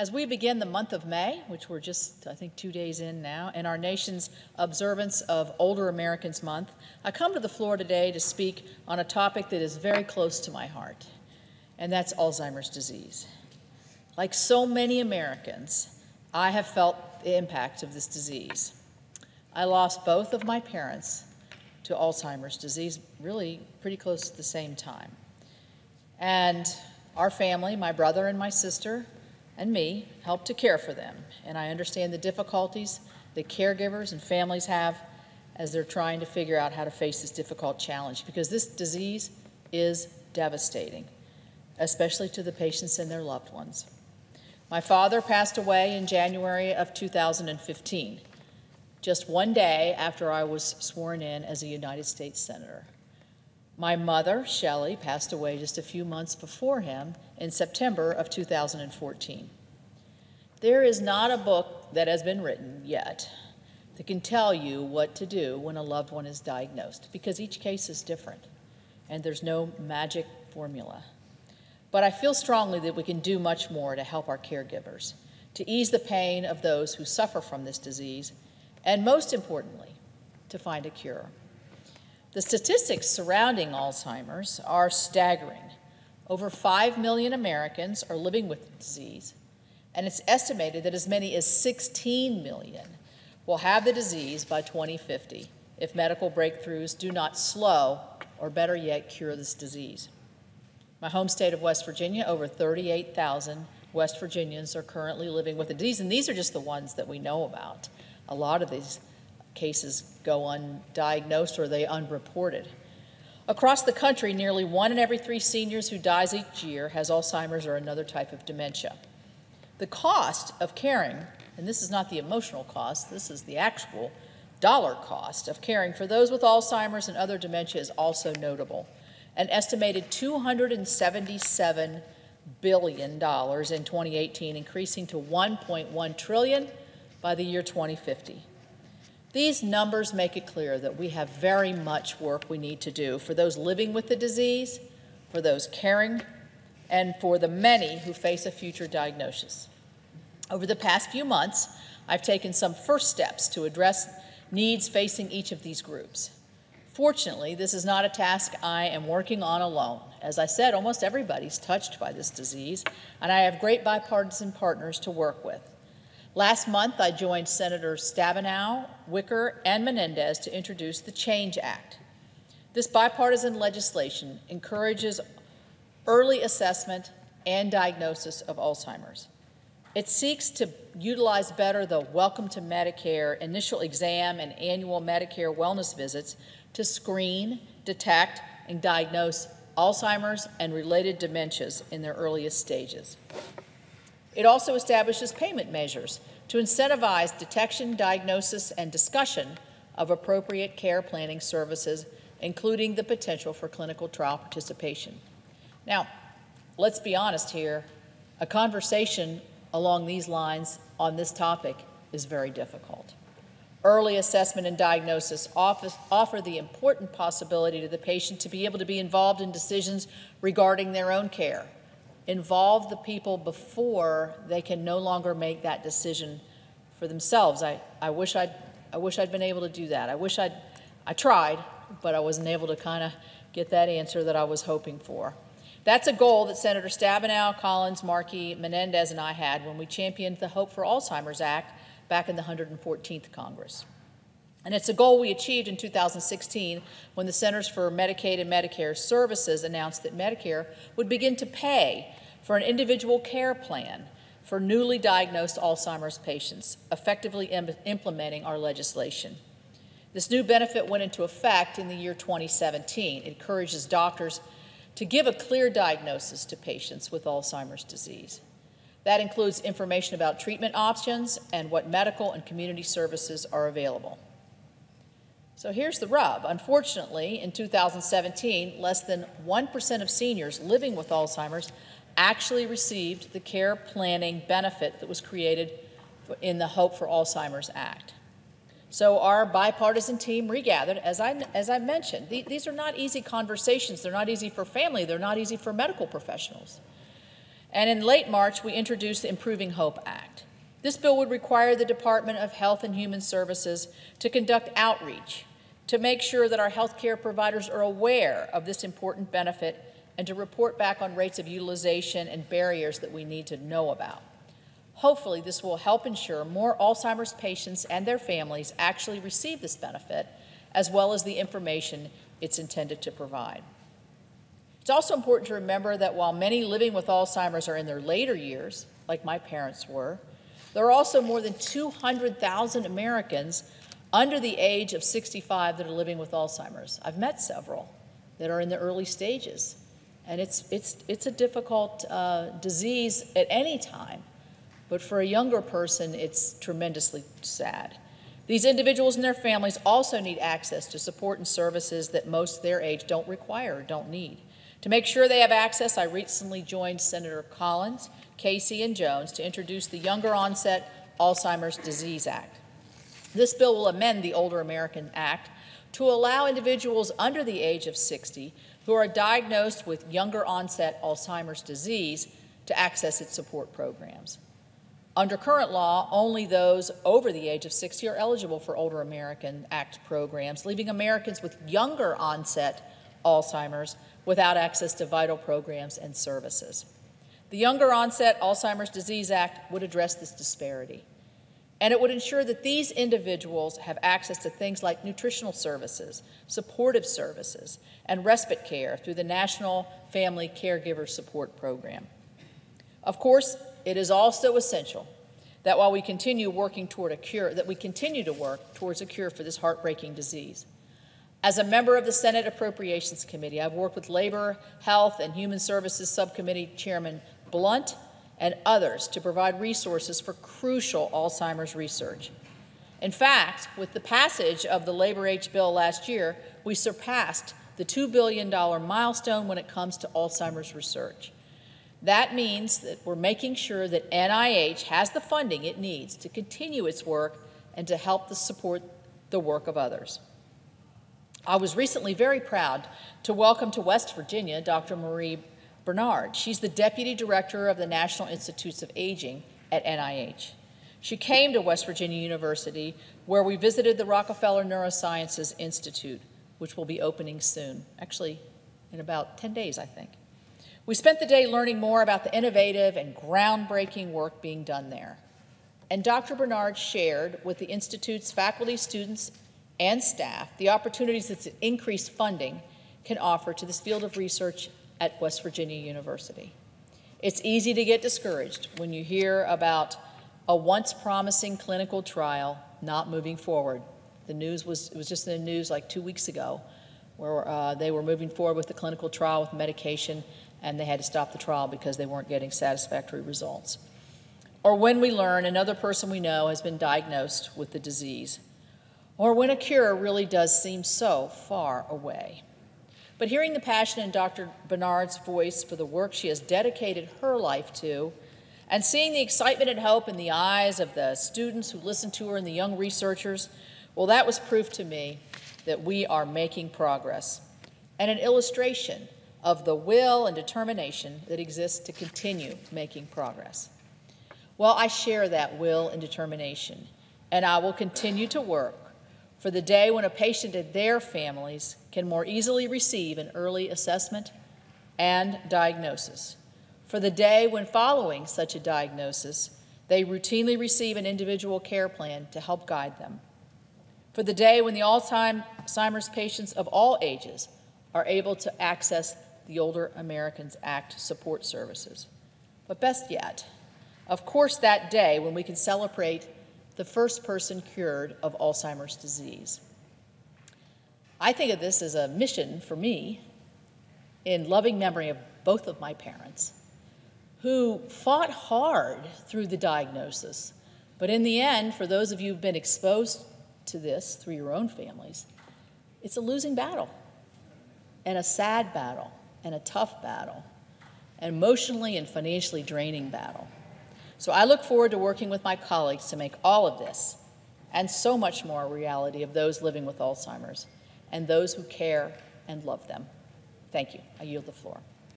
As we begin the month of May, which we're just, I think, two days in now, in our nation's observance of Older Americans Month, I come to the floor today to speak on a topic that is very close to my heart, and that's Alzheimer's disease. Like so many Americans, I have felt the impact of this disease. I lost both of my parents to Alzheimer's disease really pretty close at the same time. And our family, my brother and my sister, and me help to care for them. And I understand the difficulties that caregivers and families have as they're trying to figure out how to face this difficult challenge because this disease is devastating, especially to the patients and their loved ones. My father passed away in January of 2015, just one day after I was sworn in as a United States Senator. My mother, Shelley, passed away just a few months before him in September of 2014. There is not a book that has been written yet that can tell you what to do when a loved one is diagnosed because each case is different and there's no magic formula. But I feel strongly that we can do much more to help our caregivers, to ease the pain of those who suffer from this disease, and most importantly, to find a cure. The statistics surrounding Alzheimer's are staggering. Over 5 million Americans are living with the disease, and it's estimated that as many as 16 million will have the disease by 2050 if medical breakthroughs do not slow or, better yet, cure this disease. My home state of West Virginia, over 38,000 West Virginians are currently living with the disease, and these are just the ones that we know about. A lot of these cases go undiagnosed or they unreported. Across the country, nearly one in every three seniors who dies each year has Alzheimer's or another type of dementia. The cost of caring, and this is not the emotional cost, this is the actual dollar cost of caring for those with Alzheimer's and other dementia is also notable. An estimated $277 billion in 2018, increasing to $1.1 trillion by the year 2050. These numbers make it clear that we have very much work we need to do for those living with the disease, for those caring, and for the many who face a future diagnosis. Over the past few months, I've taken some first steps to address needs facing each of these groups. Fortunately, this is not a task I am working on alone. As I said, almost everybody's touched by this disease, and I have great bipartisan partners to work with. Last month, I joined Senators Stabenow, Wicker, and Menendez to introduce the CHANGE Act. This bipartisan legislation encourages early assessment and diagnosis of Alzheimer's. It seeks to utilize better the Welcome to Medicare initial exam and annual Medicare wellness visits to screen, detect, and diagnose Alzheimer's and related dementias in their earliest stages. It also establishes payment measures to incentivize detection, diagnosis, and discussion of appropriate care planning services, including the potential for clinical trial participation. Now, let's be honest here, a conversation along these lines on this topic is very difficult. Early assessment and diagnosis offer the important possibility to the patient to be able to be involved in decisions regarding their own care involve the people before they can no longer make that decision for themselves. I, I wish I'd I wish I'd been able to do that. I wish I'd I tried, but I wasn't able to kind of get that answer that I was hoping for. That's a goal that Senator Stabenow, Collins, Markey, Menendez, and I had when we championed the Hope for Alzheimer's Act back in the 114th Congress. And it's a goal we achieved in 2016 when the Centers for Medicaid and Medicare Services announced that Medicare would begin to pay for an individual care plan for newly diagnosed Alzheimer's patients, effectively Im implementing our legislation. This new benefit went into effect in the year 2017. It encourages doctors to give a clear diagnosis to patients with Alzheimer's disease. That includes information about treatment options and what medical and community services are available. So here's the rub. Unfortunately, in 2017, less than 1% of seniors living with Alzheimer's actually received the care planning benefit that was created in the Hope for Alzheimer's Act. So our bipartisan team regathered, as I, as I mentioned. these are not easy conversations. They're not easy for family. They're not easy for medical professionals. And in late March, we introduced the Improving Hope Act. This bill would require the Department of Health and Human Services to conduct outreach to make sure that our healthcare providers are aware of this important benefit and to report back on rates of utilization and barriers that we need to know about. Hopefully, this will help ensure more Alzheimer's patients and their families actually receive this benefit, as well as the information it's intended to provide. It's also important to remember that while many living with Alzheimer's are in their later years, like my parents were, there are also more than 200,000 Americans under the age of 65 that are living with Alzheimer's. I've met several that are in the early stages. And it's, it's, it's a difficult uh, disease at any time. But for a younger person, it's tremendously sad. These individuals and their families also need access to support and services that most their age don't require don't need. To make sure they have access, I recently joined Senator Collins, Casey, and Jones to introduce the Younger Onset Alzheimer's Disease Act. This bill will amend the Older American Act to allow individuals under the age of 60 who are diagnosed with younger onset Alzheimer's disease to access its support programs. Under current law, only those over the age of 60 are eligible for Older American Act programs, leaving Americans with younger onset Alzheimer's without access to vital programs and services. The Younger Onset Alzheimer's Disease Act would address this disparity. And it would ensure that these individuals have access to things like nutritional services, supportive services, and respite care through the National Family Caregiver Support Program. Of course, it is also essential that while we continue working toward a cure, that we continue to work towards a cure for this heartbreaking disease. As a member of the Senate Appropriations Committee, I've worked with Labor, Health, and Human Services Subcommittee Chairman Blunt and others to provide resources for crucial Alzheimer's research. In fact, with the passage of the Labor H bill last year, we surpassed the $2 billion milestone when it comes to Alzheimer's research. That means that we're making sure that NIH has the funding it needs to continue its work and to help to support the work of others. I was recently very proud to welcome to West Virginia Dr. Marie Bernard. She's the Deputy Director of the National Institutes of Aging at NIH. She came to West Virginia University where we visited the Rockefeller Neurosciences Institute, which will be opening soon, actually in about 10 days, I think. We spent the day learning more about the innovative and groundbreaking work being done there. And Dr. Bernard shared with the Institute's faculty, students, and staff the opportunities that increased funding can offer to this field of research at West Virginia University. It's easy to get discouraged when you hear about a once promising clinical trial not moving forward. The news was, it was just in the news like two weeks ago where uh, they were moving forward with the clinical trial with medication and they had to stop the trial because they weren't getting satisfactory results. Or when we learn another person we know has been diagnosed with the disease. Or when a cure really does seem so far away. But hearing the passion in Dr. Bernard's voice for the work she has dedicated her life to, and seeing the excitement and hope in the eyes of the students who listen to her and the young researchers, well, that was proof to me that we are making progress and an illustration of the will and determination that exists to continue making progress. Well, I share that will and determination, and I will continue to work for the day when a patient and their families can more easily receive an early assessment and diagnosis. For the day when, following such a diagnosis, they routinely receive an individual care plan to help guide them. For the day when the Alzheimer's patients of all ages are able to access the Older Americans Act support services. But best yet, of course, that day when we can celebrate the first person cured of Alzheimer's disease. I think of this as a mission for me in loving memory of both of my parents who fought hard through the diagnosis. But in the end, for those of you who've been exposed to this through your own families, it's a losing battle and a sad battle and a tough battle, an emotionally and financially draining battle. So I look forward to working with my colleagues to make all of this and so much more a reality of those living with Alzheimer's and those who care and love them. Thank you. I yield the floor.